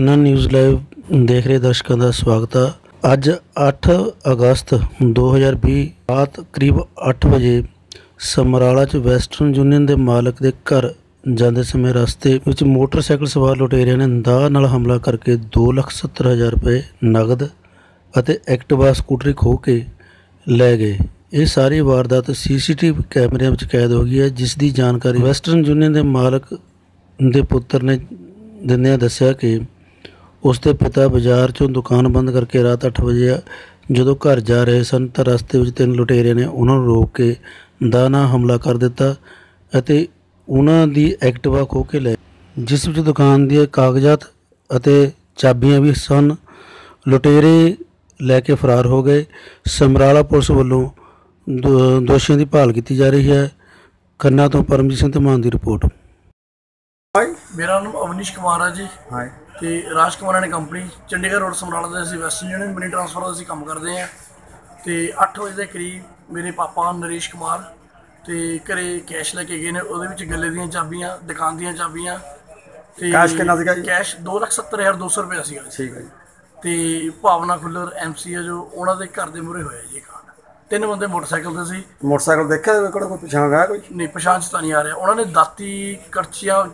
Khanna news live ਦੇਖ ਰਹੇ ਦਰਸ਼ਕਾਂ ਦਾ ਸਵਾਗਤ ਆ। ਅੱਜ 8 ਅਗਸਤ 2020 ਰਾਤ ਕਰੀਬ 8 ਵਜੇ ਸਮਰਾਲਾ ਚ ਵੈਸਟਰਨ ਯੂਨੀਅਨ ਦੇ ਮਾਲਕ ਦੇ ਘਰ ਜਾਂਦੇ ਸਮੇਂ ਰਸਤੇ ਵਿੱਚ ਮੋਟਰਸਾਈਕਲ ਸਵਾਰ ਲੁਟੇਰਿਆਂ ਨੇ ਦਾਅ ਨਾਲ ਹਮਲਾ ਕਰਕੇ 270000 ਰੁਪਏ ਨਗਦ ਅਤੇ ਐਕਟਿਵਾ ਸਕੂਟਰੀ ਖੋਹ ਕੇ ਲੈ ਗਏ। ਇਹ ਸਾਰੀ ਵਾਰਦਾਤ ਸੀਸੀਟੀਵੀ ਕੈਮਰਿਆਂ ਵਿੱਚ ਕੈਦ ਹੋ ਗਈ ਹੈ, ਜਿਸ ਦੀ ਜਾਣਕਾਰੀ ਵੈਸਟਰਨ ਯੂਨੀਅਨ ਦੇ ਮਾਲਕ ਦੇ ਪੁੱਤਰ ਨੇ ਦਿੰਦਿਆਂ ਦੱਸਿਆ ਕਿ ਉਸ ਦੇ ਪਿਤਾ ਬਾਜ਼ਾਰ ਚੋਂ ਦੁਕਾਨ ਬੰਦ ਕਰਕੇ ਰਾਤ 8 ਵਜੇ ਜਦੋਂ ਘਰ ਜਾ ਰਹੇ ਸਨ ਤਾਂ ਰਸਤੇ ਵਿੱਚ ਤਿੰਨ ਲੁਟੇਰਿਆਂ ਨੇ ਉਹਨਾਂ ਨੂੰ ਰੋਕ ਕੇ ਦਾਅ ਨਾਲ ਹਮਲਾ ਕਰ ਦਿੱਤਾ ਅਤੇ ਉਹਨਾਂ ਦੀ ਐਕਟਿਵਾ ਖੋਹ ਕੇ ਲੈ ਜਿਸ ਵਿੱਚ ਦੁਕਾਨ ਦੇ ਕਾਗਜ਼ਾਤ ਅਤੇ ਚਾਬੀਆਂ ਵੀ ਸਨ। ਲੁਟੇਰੇ ਲੈ ਕੇ ਫਰਾਰ ਹੋ ਗਏ। ਸਮਰਾਲਾ ਪੁਲਿਸ ਵੱਲੋਂ ਦੋ- ਦੋਸ਼ੀਆਂ ਦੀ ਭਾਲ ਕੀਤੀ ਜਾ ਰਹੀ ਹੈ। ਖੰਨਾ ਤੋਂ ਪਰਮਜੀਤ ਸਿੰਘ ਧਮਾਨ ਦੀ ਰਿਪੋਰਟ। ਹਾਈ ਮੇਰਾ ਨਾਮ ਅਵਨੀਸ਼ ਕੁਮਾਰ ਹੈ ਜੀ। ਹਾਈ ਤੇ ਰਾਜ ਕੁਮਾਰ ਨੇ ਕੰਪਨੀ ਚੰਡੀਗੜ੍ਹ ਰੋਡ ਸਮਰਾਲਾ ਦੇ ਅਸੀਂ ਵੈਸਟਰਨ ਯੂਨੀਅਨ ਮਨੀ ਟ੍ਰਾਂਸਫਰ ਦਾ ਅਸੀਂ ਕੰਮ ਕਰਦੇ ਹਾਂ। ਤੇ 8 ਵਜੇ ਦੇ ਕਰੀਬ ਮੇਰੇ ਪਾਪਾ ਨਰੇਸ਼ ਕੁਮਾਰ ਤੇ ਘਰੇ ਕੈਸ਼ ਲੈ ਕੇ ਗਏ ਨੇ ਉਹਦੇ ਵਿੱਚ ਗੱਲੇ ਦੀਆਂ ਚਾਬੀਆਂ ਦੁਕਾਨ ਦੀਆਂ ਚਾਬੀਆਂ ਤੇ ਕੈਸ਼ ਕਿੰਨਾ ਸੀਗਾ ਜੀ? ਕੈਸ਼ 270200 ਰੁਪਏ ਸੀਗਾ ਠੀਕ ਹੈ ਜੀ। ਤੇ ਭਾਵਨਾ ਖੁੱਲਰ ਐਮਸੀ ਹੈ ਜੋ ਉਹਨਾਂ ਦੇ ਘਰ ਦੇ ਮੂਹਰੇ ਹੋਇਆ ਜੀ ਕਾਂਡ। ਤਿੰਨ ਬੰਦੇ ਮੋਟਰਸਾਈਕਲ ਤੇ ਸੀ। ਮੋਟਰਸਾਈਕਲ ਦੇਖਿਆ ਕੋਲ ਕੋਈ ਪਛਾਣ ਗਿਆ ਕੋਈ? ਨਹੀਂ ਪਛਾਣ ਚ ਤਾਂ ਨਹੀਂ ਆ ਰਿਹਾ। ਉਹਨਾਂ ਨੇ ਦਾਤੀ ਕੜਛੀਆਂ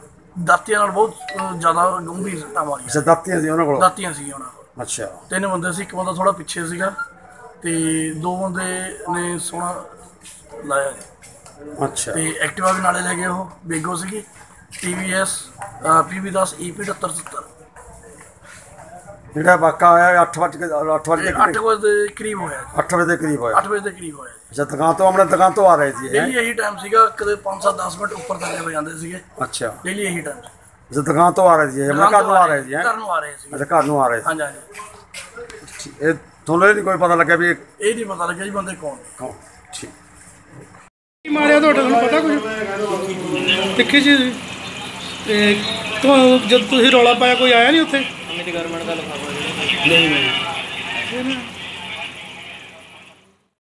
ਦਾਤੀਆਂ ਨਾਲ ਬਹੁਤ ਅਹ, ਜ਼ਿਆਦਾ ਗੰਭੀਰ ਸੱਟਾਂ ਮਾਰੀਆਂ। ਅੱਛਾ ਦਾਤੀਆਂ ਸੀ ਉਹਨਾਂ ਕੋਲ? ਦਾਤੀਆਂ ਸੀ ਉਹਨਾਂ ਕੋਲ। ਅੱਛਾ। ਤਿੰਨ ਬੰਦੇ ਸੀ ਇੱਕ ਬੰਦਾ ਥੋੜਾ ਪਿੱਛੇ ਸੀਗਾ ਤੇ ਦੋ ਬੰਦੇ ਨੇ ਸੋਹਣਾ ਲਾਇਆ ਜੀ। ਅੱਛਾ। ਤੇ ਐਕਟਿਵਾ ਵੀ ਨਾਲੇ ਲੈ ਗਏ ਉਹ ਬੇਗੋ ਸੀਗੀ TVS PV 10 EP 7870 ਜਿਹੜਾ ਵਾਕਾ ਹੋਇਆ 8 ਵਜੇ 8 ਵਜੇ 8 ਵਜੇ ਦੇ ਕਰੀਬ ਹੋਇਆ 8 ਵਜੇ ਦੇ ਕਰੀਬ ਹੋਇਆ। 8 ਵਜੇ ਦੇ ਕਰੀਬ ਹੋਇਆ ਅੱਛਾ ਦੁਕਾਨ ਤੋਂ ਆਪਣੇ ਦੁਕਾਨ ਤੋਂ ਆ ਰਹੇ ਸੀ ਇਹ ਡੇਲੀ ਇਹੀ ਟਾਈਮ ਸੀਗਾ ਕਦੇ 5-7 10 ਮਿੰਟ ਉੱਪਰ ਥੱਲੇ ਹੋ ਜਾਂਦੇ ਸੀਗੇ। ਅੱਛਾ। ਡੇਲੀ ਇਹੀ ਟਾਈਮ ਅੱਛਾ ਦੁਕਾਨ ਤੋਂ ਆ ਰਹੇ ਸੀ ਆਪਣੇ ਘਰ ਨੂੰ ਆ ਰਹੇ ਸੀ? ਘਰ ਨੂੰ ਆ ਰਹੇ ਸੀ। ਅੱਛਾ ਘਰ ਨੂੰ ਆ ਰਹੇ ਹਾਂਜੀ ਹਾਂਜੀ। ਸੀ ਇਹ ਤੁਹਾਨੂੰ ਇਹ ਨਹੀਂ ਕੋਈ ਪਤਾ ਲੱਗਿਆ ਵੀ ਇਹ ਇਹ ਨਹੀਂ ਪਤਾ ਲੱਗਿਆ ਜੀ ਬੰਦੇ ਕੌਣ ਕੌਣ? ਠੀਕ। ਕੀ ਮਾਰਿਆ ਤੁਹਾਡੇ ਨੂੰ ਪਤਾ ਕੁਝ ਦੇਖੀ ਜੀ ਤੇ ਤੋਂ ਜਦ ਤੁਸੀਂ ਰੌਲਾ ਪਾਇਆ ਕੋਈ ਆਇਆ ਨਹੀਂ ਉੱਥੇ? सामने से गवर्नमेंट का लिखा हुआ नहीं मैम